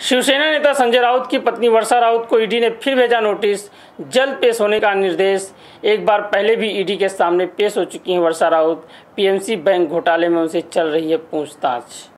शिवसेना नेता संजय राउत की पत्नी वर्षा राउत को ईडी ने फिर भेजा नोटिस। जल्द पेश होने का निर्देश। एक बार पहले भी ईडी के सामने पेश हो चुकी हैं वर्षा राउत। पीएमसी बैंक घोटाले में उनसे चल रही है पूछताछ।